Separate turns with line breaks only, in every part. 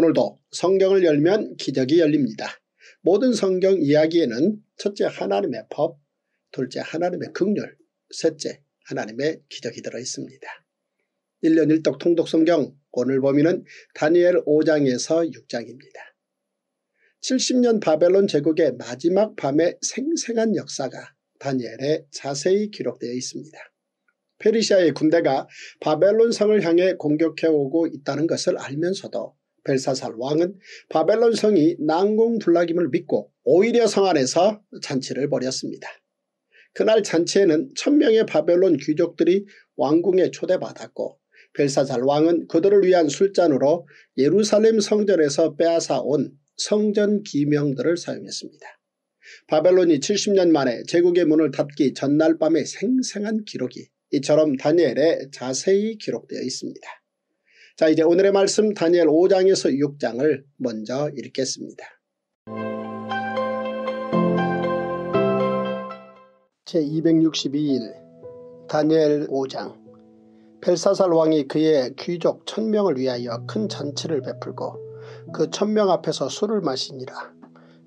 오늘도 성경을 열면 기적이 열립니다. 모든 성경 이야기에는 첫째 하나님의 법, 둘째 하나님의 극률, 셋째 하나님의 기적이 들어있습니다. 1년 1독 통독 성경 오늘 범위는 다니엘 5장에서 6장입니다. 70년 바벨론 제국의 마지막 밤의 생생한 역사가 다니엘에 자세히 기록되어 있습니다. 페르시아의 군대가 바벨론 성을 향해 공격해오고 있다는 것을 알면서도 벨사살 왕은 바벨론 성이 난공불락임을 믿고 오히려 성 안에서 잔치를 벌였습니다. 그날 잔치에는 천명의 바벨론 귀족들이 왕궁에 초대받았고 벨사살 왕은 그들을 위한 술잔으로 예루살렘 성전에서 빼앗아 온 성전 기명들을 사용했습니다. 바벨론이 70년 만에 제국의 문을 닫기 전날 밤의 생생한 기록이 이처럼 다니엘에 자세히 기록되어 있습니다. 자 이제 오늘의 말씀 다니엘 5장에서 6장을 먼저 읽겠습니다. 제262일 다니엘 5장 벨사살 왕이 그의 귀족 천명을 위하여 큰 잔치를 베풀고 그 천명 앞에서 술을 마시니라.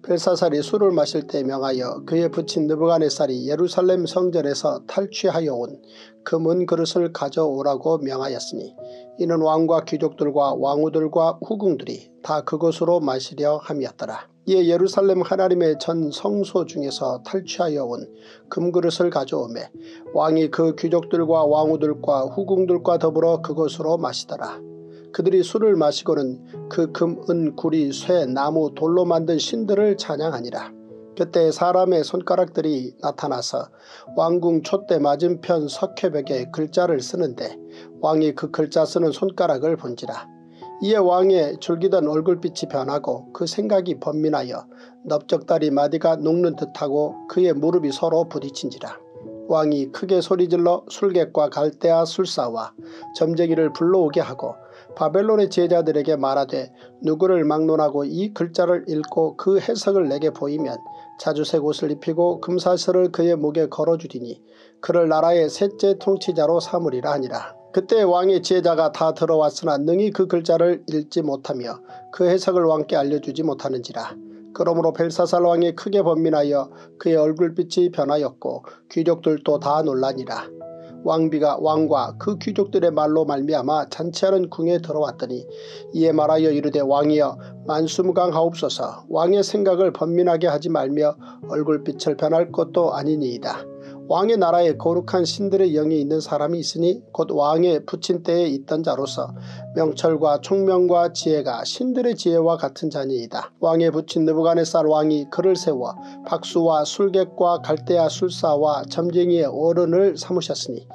벨사살이 술을 마실 때 명하여 그의 부친 느부갓네살이 예루살렘 성전에서 탈취하여 온 금은 그릇을 가져오라고 명하였으니 이는 왕과 귀족들과 왕후들과 후궁들이 다 그것으로 마시려 함이었더라. 이에 예루살렘 하나님의 전 성소 중에서 탈취하여 온 금그릇을 가져오매 왕이 그 귀족들과 왕후들과 후궁들과 더불어 그것으로 마시더라. 그들이 술을 마시고는 그 금, 은, 구리, 쇠, 나무, 돌로 만든 신들을 찬양하니라. 그때 사람의 손가락들이 나타나서 왕궁 촛대 맞은편 석회벽에 글자를 쓰는데 왕이 그 글자 쓰는 손가락을 본지라. 이에 왕의 줄기던 얼굴빛이 변하고 그 생각이 번민하여 넓적다리 마디가 녹는 듯하고 그의 무릎이 서로 부딪힌지라. 왕이 크게 소리질러 술객과 갈대아 술사와 점쟁이를 불러오게 하고 바벨론의 제자들에게 말하되 누구를 막론하고 이 글자를 읽고 그 해석을 내게 보이면 자주색 옷을 입히고 금사슬을 그의 목에 걸어주리니 그를 나라의 셋째 통치자로 삼으리라 하니라. 그때 왕의 지혜자가 다 들어왔으나 능히 그 글자를 읽지 못하며 그 해석을 왕께 알려주지 못하는지라. 그러므로 벨사살 왕이 크게 번민하여 그의 얼굴빛이 변하였고 귀족들도 다 놀라니라. 왕비가 왕과 그 귀족들의 말로 말미암아 잔치하는 궁에 들어왔더니 이에 말하여 이르되 왕이여 만수무강하옵소서 왕의 생각을 번민하게 하지 말며 얼굴빛을 변할 것도 아니니이다. 왕의 나라에 거룩한 신들의 영이 있는 사람이 있으니 곧 왕의 부친 때에 있던 자로서 명철과 총명과 지혜가 신들의 지혜와 같은 자니이다. 왕의 부친 느부갓네살 왕이 그를 세워 박수와 술객과 갈대아 술사와 점쟁이의 어른을 삼으셨으니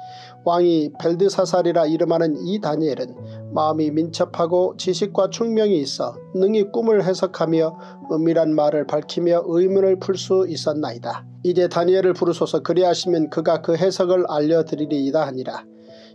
왕이 벨드사살이라 이름하는 이 다니엘은 마음이 민첩하고 지식과 총명이 있어 능히 꿈을 해석하며 은밀한 말을 밝히며 의문을 풀 수 있었나이다. 이제 다니엘을 부르소서 그리하시면 그가 그 해석을 알려드리리이다 하니라.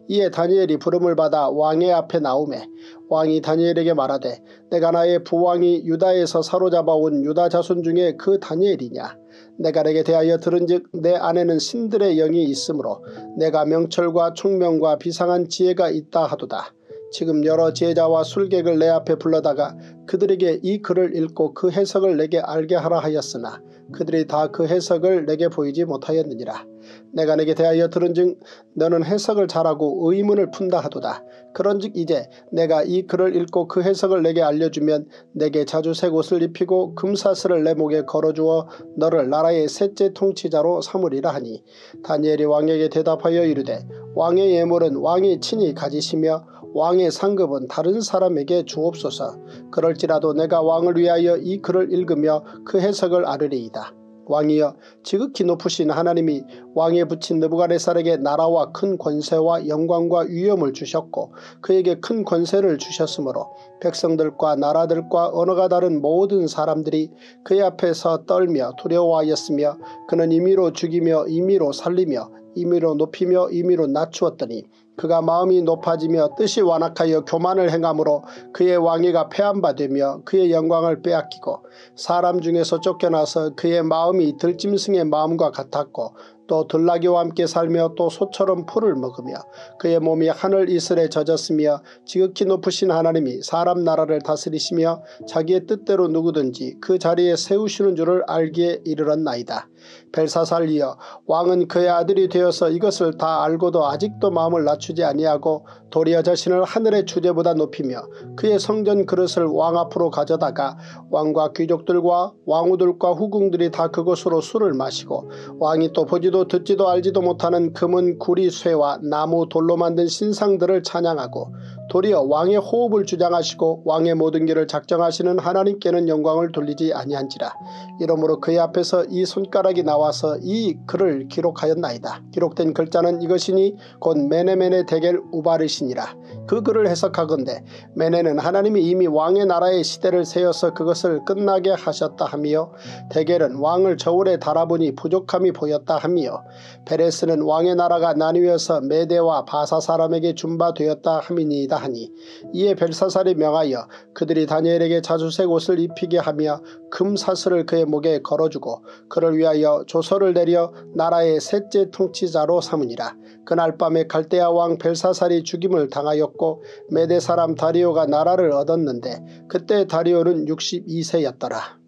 이에 다니엘이 부름을 받아 왕의 앞에 나오매 왕이 다니엘에게 말하되 내가 나의 부왕이 유다에서 사로잡아온 유다 자손 중에 그 다니엘이냐 내가 내게 대하여 들은즉 내 안에는 신들의 영이 있으므로 내가 명철과 총명과 비상한 지혜가 있다 하도다. 지금 여러 제자와 술객을 내 앞에 불러다가 그들에게 이 글을 읽고 그 해석을 내게 알게 하라 하였으나 그들이 다 그 해석을 내게 보이지 못하였느니라. 내가 내게 대하여 들은즉 너는 해석을 잘하고 의문을 푼다 하도다. 그런즉 이제 내가 이 글을 읽고 그 해석을 내게 알려주면 내게 자주색 옷을 입히고 금사슬을 내 목에 걸어주어 너를 나라의 셋째 통치자로 삼으리라 하니 다니엘이 왕에게 대답하여 이르되 왕의 예물은 왕이 친히 가지시며 왕의 상급은 다른 사람에게 주옵소서. 그럴지라도 내가 왕을 위하여 이 글을 읽으며 그 해석을 아르리이다. 왕이여 지극히 높으신 하나님이 왕에 붙인 느부갓네살에게 나라와 큰 권세와 영광과 위엄을 주셨고 그에게 큰 권세를 주셨으므로 백성들과 나라들과 언어가 다른 모든 사람들이 그의 앞에서 떨며 두려워하였으며 그는 임의로 죽이며 임의로 살리며 임의로 높이며 임의로 낮추었더니 그가 마음이 높아지며 뜻이 완악하여 교만을 행함으로 그의 왕위가 폐한바되며 그의 영광을 빼앗기고 사람 중에서 쫓겨나서 그의 마음이 들짐승의 마음과 같았고 또 들나귀와 함께 살며 또 소처럼 풀을 먹으며 그의 몸이 하늘 이슬에 젖었으며 지극히 높으신 하나님이 사람 나라를 다스리시며 자기의 뜻대로 누구든지 그 자리에 세우시는 줄을 알기에 이르렀나이다. 벨사살이여 왕은 그의 아들이 되어서 이것을 다 알고도 아직도 마음을 낮추지 아니하고 도리어 자신을 하늘의 주제보다 높이며 그의 성전 그릇을 왕 앞으로 가져다가 왕과 귀족들과 왕후들과 후궁들이 다 그곳으로 술을 마시고 왕이 또 보지도 듣지도 알지도 못하는 금은 구리 쇠와 나무 돌로 만든 신상들을 찬양하고 도리어 왕의 호흡을 주장하시고 왕의 모든 길을 작정하시는 하나님께는 영광을 돌리지 아니한지라. 이러므로 그의 앞에서 이 손가락이 나와서 이 글을 기록하였나이다. 기록된 글자는 이것이니 곧 메네메네 대겔 우바르시니라. 그 글을 해석하건대 메네는 하나님이 이미 왕의 나라의 시대를 세워서 그것을 끝나게 하셨다 하며 대겔은 왕을 저울에 달아보니 부족함이 보였다 하며 베레스는 왕의 나라가 나뉘어서 메대와 바사 사람에게 준바되었다 함이니이다 하니 이에 벨사살이 명하여 그들이 다니엘에게 자주색 옷을 입히게 하며 금사슬을 그의 목에 걸어주고 그를 위하여 조서를 내려 나라의 셋째 통치자로 삼으니라. 그날 밤에 갈대아 왕 벨사살이 죽임을 당하였고 메대 사람 다리오가 나라를 얻었는데 그때 다리오는 62세였더라.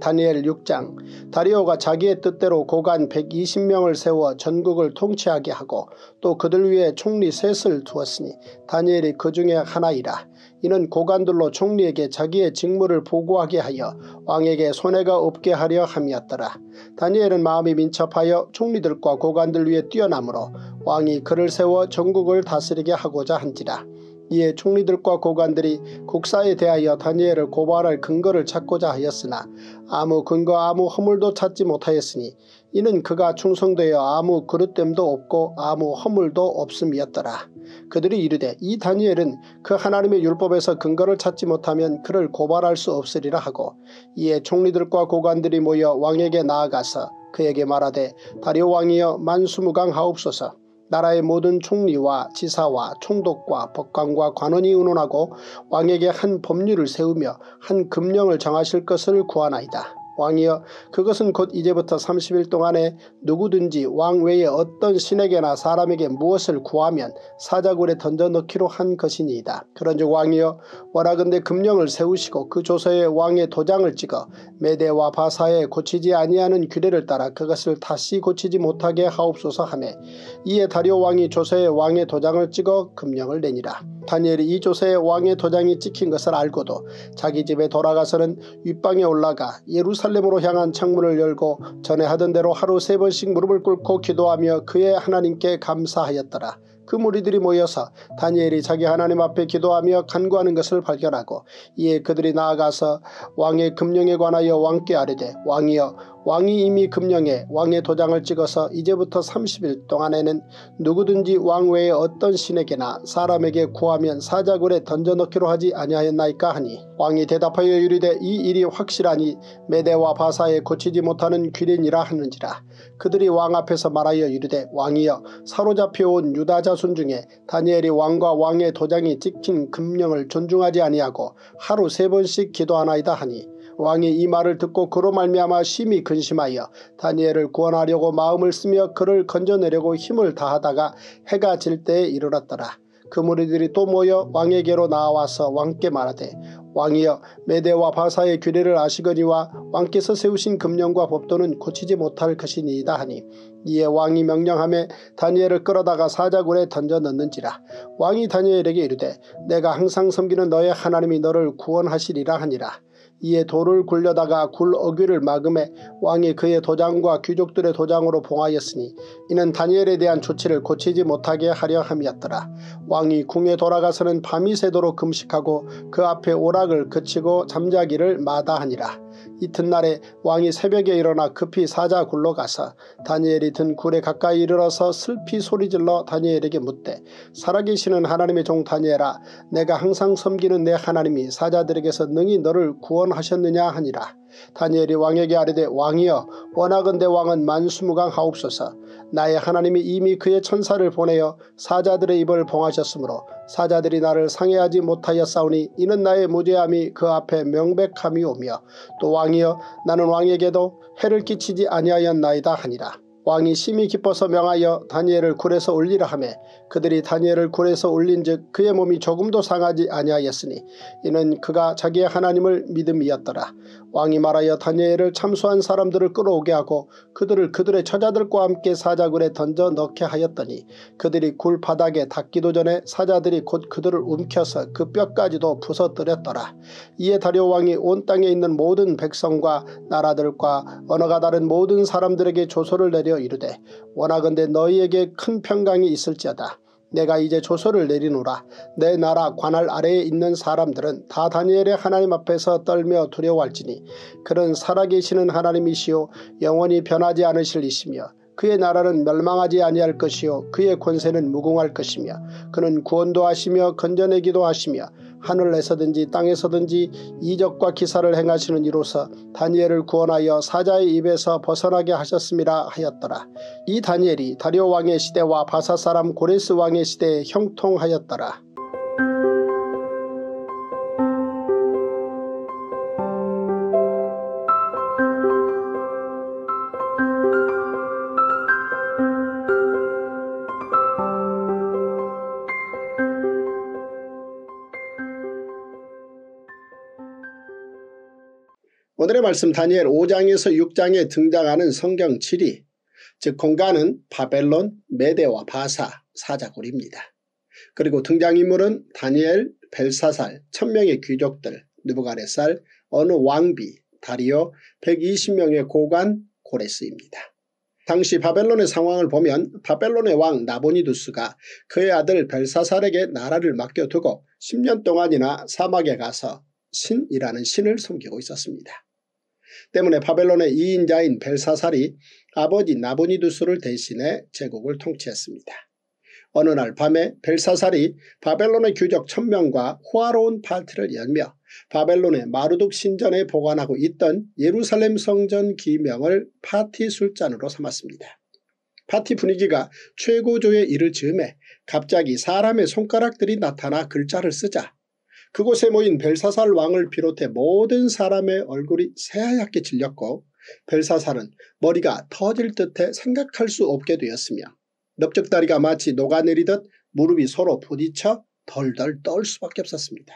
다니엘 6장 다리오가 자기의 뜻대로 고관 120명을 세워 전국을 통치하게 하고 또 그들 위에 총리 셋을 두었으니 다니엘이 그 중에 하나이라. 이는 고관들로 총리에게 자기의 직무를 보고하게 하여 왕에게 손해가 없게 하려 함이었더라. 다니엘은 마음이 민첩하여 총리들과 고관들 위에 뛰어나므로 왕이 그를 세워 전국을 다스리게 하고자 한지라. 이에 총리들과 고관들이 국사에 대하여 다니엘을 고발할 근거를 찾고자 하였으나 아무 근거 아무 허물도 찾지 못하였으니 이는 그가 충성되어 아무 그릇됨도 없고 아무 허물도 없음이었더라. 그들이 이르되 이 다니엘은 그 하나님의 율법에서 근거를 찾지 못하면 그를 고발할 수 없으리라 하고 이에 총리들과 고관들이 모여 왕에게 나아가서 그에게 말하되 다리오 왕이여 만수무강하옵소서 나라의 모든 총리와 지사와 총독과 법관과 관원이 의논하고 왕에게 한 법률을 세우며 한 금령을 정하실 것을 구하나이다. 왕이여 그것은 곧 이제부터 30일 동안에 누구든지 왕 외에 어떤 신에게나 사람에게 무엇을 구하면 사자굴에 던져넣기로 한 것이니이다. 그런즉 왕이여 워라근대 금령을 세우시고 그 조서에 왕의 도장을 찍어 메대와 바사에 고치지 아니하는 규례를 따라 그것을 다시 고치지 못하게 하옵소서 하매 이에 다리오 왕이 조서에 왕의 도장을 찍어 금령을 내니라. 다니엘이 이 조서에 왕의 도장이 찍힌 것을 알고도 자기 집에 돌아가서는 윗방에 올라가 예루살렘으로 향한 창문을 열고 전에 하던 대로 하루 세 번씩 무릎을 꿇고 기도하며 그의 하나님께 감사하였더라. 그 무리들이 모여서 다니엘이 자기 하나님 앞에 기도하며 간구하는 것을 발견하고 이에 그들이 나아가서 왕의 금령에 관하여 왕께 아뢰되 왕이여 왕이 이미 금령에 왕의 도장을 찍어서 이제부터 30일 동안에는 누구든지 왕 외에 어떤 신에게나 사람에게 구하면 사자굴에 던져넣기로 하지 아니하였나이까 하니 왕이 대답하여 이르되 이 일이 확실하니 메대와 바사에 고치지 못하는 귀린이라 하는지라. 그들이 왕 앞에서 말하여 이르되 왕이여 사로잡혀온 유다 자손 중에 다니엘이 왕과 왕의 도장이 찍힌 금령을 존중하지 아니하고 하루 세 번씩 기도하나이다 하니 왕이 이 말을 듣고 그로 말미암아 심히 근심하여 다니엘을 구원하려고 마음을 쓰며 그를 건져내려고 힘을 다하다가 해가 질 때에 이르렀더라. 그 무리들이 또 모여 왕에게로 나와서 왕께 말하되 왕이여 메대와 바사의 규례를 아시거니와 왕께서 세우신 금령과 법도는 고치지 못할 것이니이다 하니 이에 왕이 명령함에 다니엘을 끌어다가 사자굴에 던져 넣는지라 왕이 다니엘에게 이르되 내가 항상 섬기는 너의 하나님이 너를 구원하시리라 하니라 이에 돌을 굴려다가 굴 어귀를 막음에 왕이 그의 도장과 귀족들의 도장으로 봉하였으니 이는 다니엘에 대한 조치를 고치지 못하게 하려 함이었더라. 왕이 궁에 돌아가서는 밤이 새도록 금식하고 그 앞에 오락을 그치고 잠자기를 마다하니라. 이튿날에 왕이 새벽에 일어나 급히 사자 굴러 가서 다니엘이 든 굴에 가까이 이르러서 슬피 소리질러 다니엘에게 묻되 살아계시는 하나님의 종 다니엘아 내가 항상 섬기는 내 하나님이 사자들에게서 능히 너를 구원하셨느냐 하니라. 다니엘이 왕에게 아뢰되 왕이여 원하건대 왕은 만수무강하옵소서 나의 하나님이 이미 그의 천사를 보내어 사자들의 입을 봉하셨으므로 사자들이 나를 상해하지 못하였사오니 이는 나의 무죄함이 그 앞에 명백함이 오며 또 왕이여 나는 왕에게도 해를 끼치지 아니하였나이다 하니라. 왕이 심히 기뻐서 명하여 다니엘을 굴에서 올리라 하매 그들이 다니엘을 굴에서 올린즉 그의 몸이 조금도 상하지 아니하였으니 이는 그가 자기의 하나님을 믿음이었더라. 왕이 말하여 다니엘을 참수한 사람들을 끌어오게 하고 그들을 그들의 처자들과 함께 사자굴에 던져 넣게 하였더니 그들이 굴 바닥에 닿기도 전에 사자들이 곧 그들을 움켜서 그 뼈까지도 부서뜨렸더라. 이에 다리오 왕이 온 땅에 있는 모든 백성과 나라들과 언어가 다른 모든 사람들에게 조소를 내려 이르되 원하건대 너희에게 큰 평강이 있을지어다. 내가 이제 조서를 내리노라. 내 나라 관할 아래에 있는 사람들은 다 다니엘의 하나님 앞에서 떨며 두려워할지니 그는 살아계시는 하나님이시요 영원히 변하지 않으실 이시며 그의 나라는 멸망하지 아니할 것이요 그의 권세는 무궁할 것이며 그는 구원도 하시며 건져내기도 하시며 하늘에서든지 땅에서든지 이적과 기사를 행하시는 이로서 다니엘을 구원하여 사자의 입에서 벗어나게 하셨음이라 하였더라. 이 다니엘이 다리오 왕의 시대와 바사 사람 고레스 왕의 시대에 형통하였더라. 오늘의 말씀 다니엘 5장에서 6장에 등장하는 성경 7위 즉 공간은 바벨론, 메데와 바사, 사자골입니다. 그리고 등장인물은 다니엘, 벨사살, 천명의 귀족들, 느부갓네살, 어느 왕비, 다리오, 120명의 고관, 고레스입니다. 당시 바벨론의 상황을 보면 바벨론의 왕 나보니두스가 그의 아들 벨사살에게 나라를 맡겨두고 10년 동안이나 사막에 가서 신이라는 신을 섬기고 있었습니다. 때문에 바벨론의 2인자인 벨사살이 아버지 나보니두스를 대신해 제국을 통치했습니다. 어느 날 밤에 벨사살이 바벨론의 귀족 천명과 호화로운 파티를 열며 바벨론의 마루둑 신전에 보관하고 있던 예루살렘 성전 기명을 파티 술잔으로 삼았습니다. 파티 분위기가 최고조에 이를 즈음에 갑자기 사람의 손가락들이 나타나 글자를 쓰자 그곳에 모인 벨사살 왕을 비롯해 모든 사람의 얼굴이 새하얗게 질렸고 벨사살은 머리가 터질 듯해 생각할 수 없게 되었으며 넓적다리가 마치 녹아내리듯 무릎이 서로 부딪혀 덜덜 떨 수밖에 없었습니다.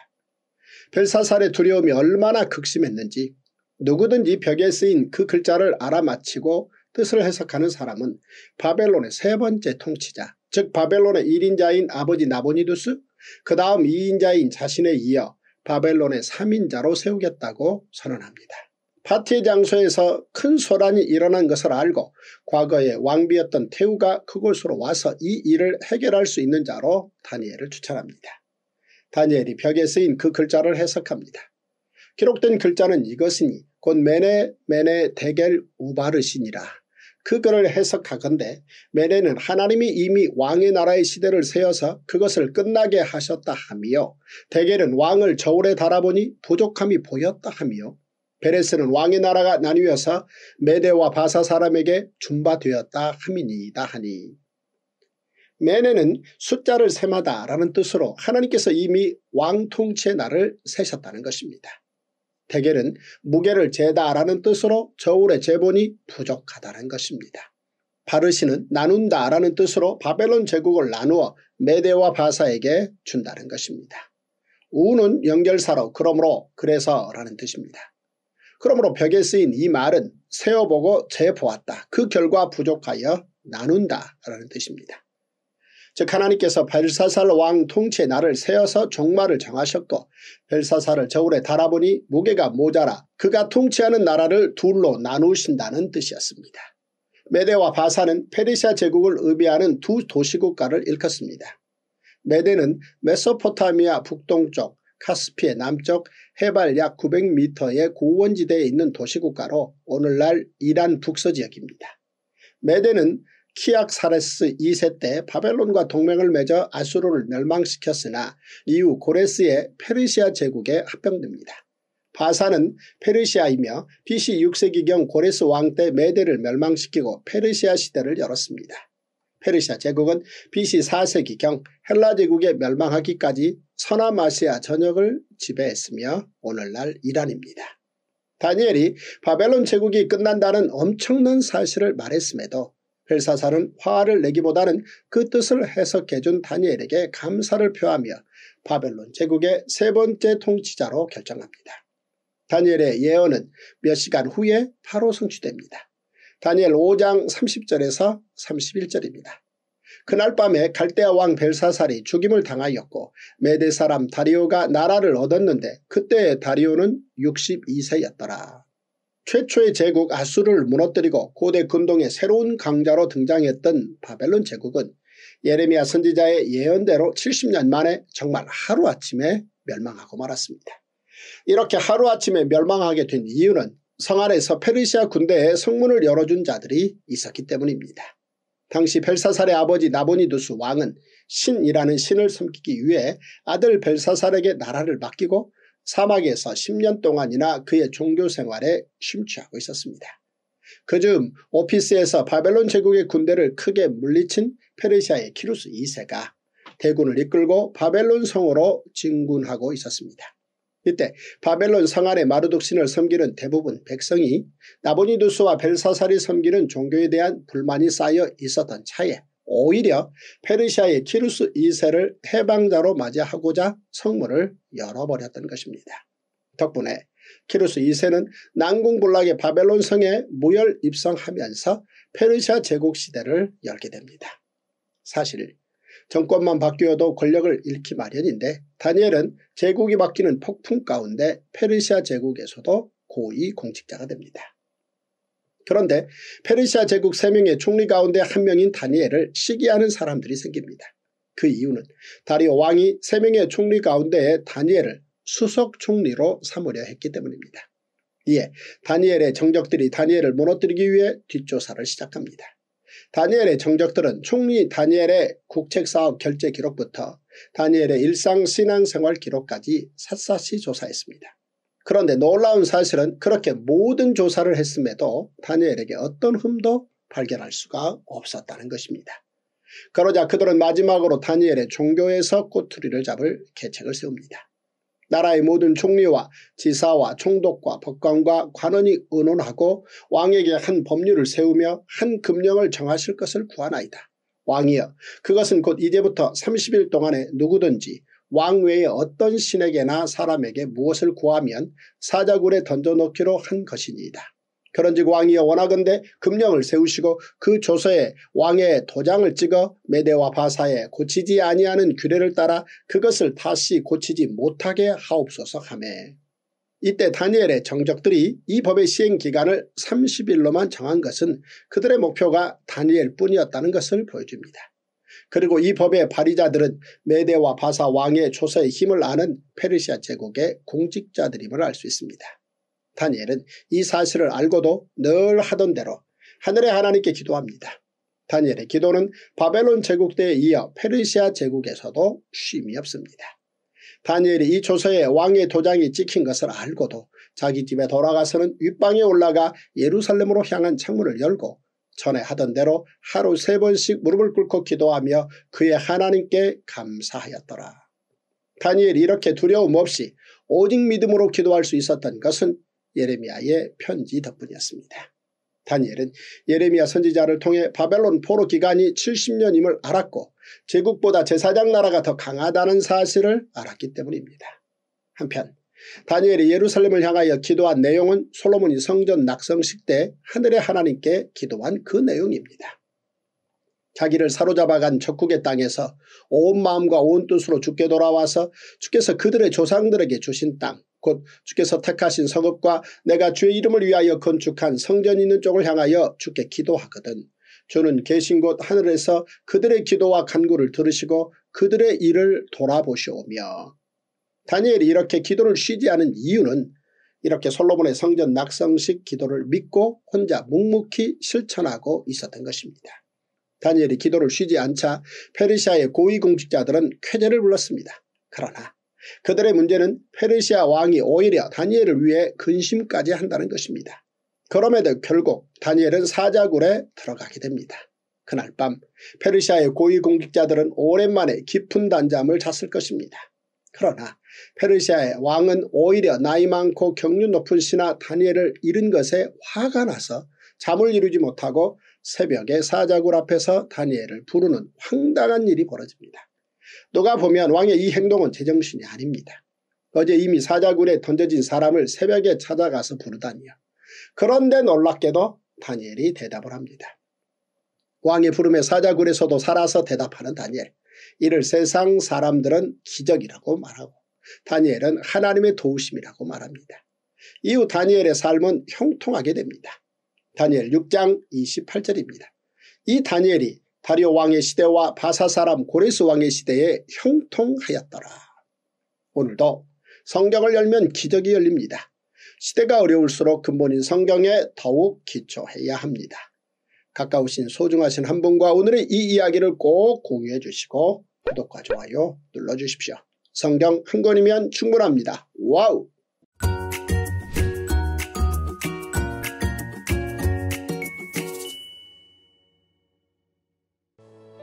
벨사살의 두려움이 얼마나 극심했는지 누구든지 벽에 쓰인 그 글자를 알아맞히고 뜻을 해석하는 사람은 바벨론의 세 번째 통치자 즉 바벨론의 1인자인 아버지 나보니두스 그 다음 2인자인 자신에 이어 바벨론의 3인자로 세우겠다고 선언합니다. 파티 장소에서 큰 소란이 일어난 것을 알고 과거에 왕비였던 태우가 그곳으로 와서 이 일을 해결할 수 있는 자로 다니엘을 추천합니다. 다니엘이 벽에 쓰인 그 글자를 해석합니다. 기록된 글자는 이것이니 곧 메네 메네 대겔 우바르시니라 그 글을 해석하건대 메네는 하나님이 이미 왕의 나라의 시대를 세워서 그것을 끝나게 하셨다 하며 대겔은 왕을 저울에 달아보니 부족함이 보였다 하며 베레스는 왕의 나라가 나뉘어서 메대와 바사 사람에게 준바되었다 함이니이다 하니. 메네는 숫자를 세마다 라는 뜻으로 하나님께서 이미 왕 통치의 날을 세셨다는 것입니다. 대결은 무게를 재다라는 뜻으로 저울의 재본이 부족하다는 것입니다. 바르시는 나눈다라는 뜻으로 바벨론 제국을 나누어 메데와 바사에게 준다는 것입니다. 우는 연결사로 그러므로 그래서라는 뜻입니다. 그러므로 벽에 쓰인 이 말은 세어보고 재보았다. 그 결과 부족하여 나눈다라는 뜻입니다. 즉 하나님께서 벨사살 왕 통치의 날을 세어서 종말을 정하셨고 벨사살을 저울에 달아보니 무게가 모자라 그가 통치하는 나라를 둘로 나누신다는 뜻이었습니다. 메데와 바사는 페르시아 제국을 의미하는 두 도시국가를 일컫습니다. 메데는 메소포타미아 북동쪽 카스피해 남쪽 해발 약 900m의 고원지대에 있는 도시국가로 오늘날 이란 북서지역입니다. 메데는 키악사레스 2세 때 바벨론과 동맹을 맺어 아수르를 멸망시켰으나 이후 고레스의 페르시아 제국에 합병됩니다. 바사는 페르시아이며 BC 6세기경 고레스 왕 때 메데를 멸망시키고 페르시아 시대를 열었습니다. 페르시아 제국은 BC 4세기경 헬라 제국에 멸망하기까지 서남아시아 전역을 지배했으며 오늘날 이란입니다. 다니엘이 바벨론 제국이 끝난다는 엄청난 사실을 말했음에도 벨사살은 화를 내기보다는 그 뜻을 해석해준 다니엘에게 감사를 표하며 바벨론 제국의 세 번째 통치자로 결정합니다. 다니엘의 예언은 몇 시간 후에 바로 성취됩니다. 다니엘 5장 30절에서 31절입니다. 그날 밤에 갈대아 왕 벨사살이 죽임을 당하였고 메대 사람 다리오가 나라를 얻었는데 그때 다리오는 62세였더라. 최초의 제국 아수르를 무너뜨리고 고대 근동의 새로운 강자로 등장했던 바벨론 제국은 예레미야 선지자의 예언대로 70년 만에 정말 하루아침에 멸망하고 말았습니다. 이렇게 하루아침에 멸망하게 된 이유는 성 안에서 페르시아 군대에 성문을 열어준 자들이 있었기 때문입니다. 당시 벨사살의 아버지 나보니두스 왕은 신이라는 신을 섬기기 위해 아들 벨사살에게 나라를 맡기고 사막에서 10년 동안이나 그의 종교 생활에 심취하고 있었습니다. 그즈음 오피스에서 바벨론 제국의 군대를 크게 물리친 페르시아의 키루스 2세가 대군을 이끌고 바벨론 성으로 진군하고 있었습니다. 이때 바벨론 성 안에 마르둑 신을 섬기는 대부분 백성이 나보니두스와 벨사살이 섬기는 종교에 대한 불만이 쌓여 있었던 차에 오히려 페르시아의 키루스 2세를 해방자로 맞이하고자 성문을 열어버렸던 것입니다. 덕분에 키루스 2세는 난공불락의 바벨론 성에 무혈 입성하면서 페르시아 제국 시대를 열게 됩니다. 사실 정권만 바뀌어도 권력을 잃기 마련인데 다니엘은 제국이 바뀌는 폭풍 가운데 페르시아 제국에서도 고위 공직자가 됩니다. 그런데 페르시아 제국 3명의 총리 가운데 한 명인 다니엘을 시기하는 사람들이 생깁니다. 그 이유는 다리오 왕이 3명의 총리 가운데 다니엘을 수석 총리로 삼으려 했기 때문입니다. 이에 다니엘의 정적들이 다니엘을 무너뜨리기 위해 뒷조사를 시작합니다. 다니엘의 정적들은 총리 다니엘의 국책사업 결제 기록부터 다니엘의 일상 신앙생활 기록까지 샅샅이 조사했습니다. 그런데 놀라운 사실은 그렇게 모든 조사를 했음에도 다니엘에게 어떤 흠도 발견할 수가 없었다는 것입니다. 그러자 그들은 마지막으로 다니엘의 종교에서 꼬투리를 잡을 계책을 세웁니다. 나라의 모든 총리와 지사와 총독과 법관과 관원이 의논하고 왕에게 한 법률을 세우며 한 금령을 정하실 것을 구하나이다. 왕이여 그것은 곧 이제부터 30일 동안에 누구든지 왕 외에 어떤 신에게나 사람에게 무엇을 구하면 사자굴에 던져놓기로 한 것이니이다. 그런즉 왕이여 원하건대 금령을 세우시고 그 조서에 왕의 도장을 찍어 메대와 바사에 고치지 아니하는 규례를 따라 그것을 다시 고치지 못하게 하옵소서 하매 이때 다니엘의 정적들이 이 법의 시행기간을 30일로만 정한 것은 그들의 목표가 다니엘 뿐이었다는 것을 보여줍니다. 그리고 이 법의 발의자들은 메대와 바사 왕의 조서의 힘을 아는 페르시아 제국의 공직자들임을 알 수 있습니다. 다니엘은 이 사실을 알고도 늘 하던 대로 하늘의 하나님께 기도합니다. 다니엘의 기도는 바벨론 제국 때에 이어 페르시아 제국에서도 쉼이 없습니다. 다니엘이 이 조서에 왕의 도장이 찍힌 것을 알고도 자기 집에 돌아가서는 윗방에 올라가 예루살렘으로 향한 창문을 열고 전에 하던 대로 하루 세 번씩 무릎을 꿇고 기도하며 그의 하나님께 감사하였더라. 다니엘이 이렇게 두려움 없이 오직 믿음으로 기도할 수 있었던 것은 예레미야의 편지 덕분이었습니다. 다니엘은 예레미야 선지자를 통해 바벨론 포로 기간이 70년임을 알았고 제국보다 제사장 나라가 더 강하다는 사실을 알았기 때문입니다. 한편 다니엘이 예루살렘을 향하여 기도한 내용은 솔로몬이 성전 낙성식 때 하늘의 하나님께 기도한 그 내용입니다. 자기를 사로잡아간 적국의 땅에서 온 마음과 온 뜻으로 주께 돌아와서 주께서 그들의 조상들에게 주신 땅, 곧 주께서 택하신 성읍과 내가 주의 이름을 위하여 건축한 성전 있는 쪽을 향하여 주께 기도하거든. 주는 계신 곳 하늘에서 그들의 기도와 간구를 들으시고 그들의 일을 돌아보시오며 다니엘이 이렇게 기도를 쉬지 않은 이유는 이렇게 솔로몬의 성전 낙성식 기도를 믿고 혼자 묵묵히 실천하고 있었던 것입니다. 다니엘이 기도를 쉬지 않자 페르시아의 고위공직자들은 쾌재를 불렀습니다. 그러나 그들의 문제는 페르시아 왕이 오히려 다니엘을 위해 근심까지 한다는 것입니다. 그럼에도 결국 다니엘은 사자굴에 들어가게 됩니다. 그날 밤 페르시아의 고위공직자들은 오랜만에 깊은 단잠을 잤을 것입니다. 그러나 페르시아의 왕은 오히려 나이 많고 경륜 높은 신하 다니엘을 잃은 것에 화가 나서 잠을 이루지 못하고 새벽에 사자굴 앞에서 다니엘을 부르는 황당한 일이 벌어집니다. 누가 보면 왕의 이 행동은 제정신이 아닙니다. 어제 이미 사자굴에 던져진 사람을 새벽에 찾아가서 부르다니요. 그런데 놀랍게도 다니엘이 대답을 합니다. 왕의 부름에 사자굴에서도 살아서 대답하는 다니엘. 이를 세상 사람들은 기적이라고 말하고 다니엘은 하나님의 도우심이라고 말합니다. 이후 다니엘의 삶은 형통하게 됩니다. 다니엘 6장 28절입니다. 이 다니엘이 다리오 왕의 시대와 바사 사람 고레스 왕의 시대에 형통하였더라. 오늘도 성경을 열면 기적이 열립니다. 시대가 어려울수록 근본인 성경에 더욱 기초해야 합니다. 가까우신 소중하신 한 분과 오늘의 이 이야기를 꼭 공유해 주시고 구독과 좋아요 눌러주십시오. 성경 한 권이면 충분합니다. 와우!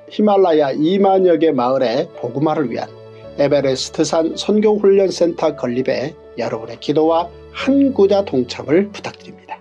히말라야 2만여 개 마을의 복음화를 위한 에베레스트산 선교훈련센터 건립에 여러분의 기도와 한 구자 동참을 부탁드립니다.